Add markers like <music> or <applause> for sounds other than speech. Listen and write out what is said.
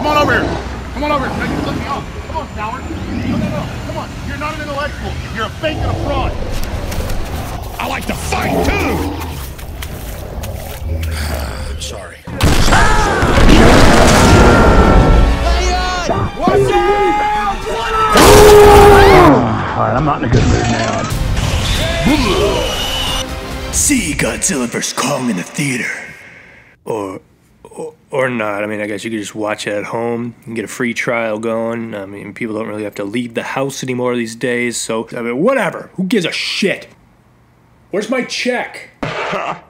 Come on over here. Come on over here. Now you let me off. Come on, coward. No, no, no. Come on. You're not an intellectual. You're a fake and a fraud. I like to fight too! I'm sorry. Alright, I'm not in a good mood now. See Godzilla vs. Kong in the theater. Or, or, not. I mean, I guess you could just watch it at home and get a free trial going. I mean, people don't really have to leave the house anymore these days, so, I mean, whatever. Who gives a shit? Where's my check? <laughs>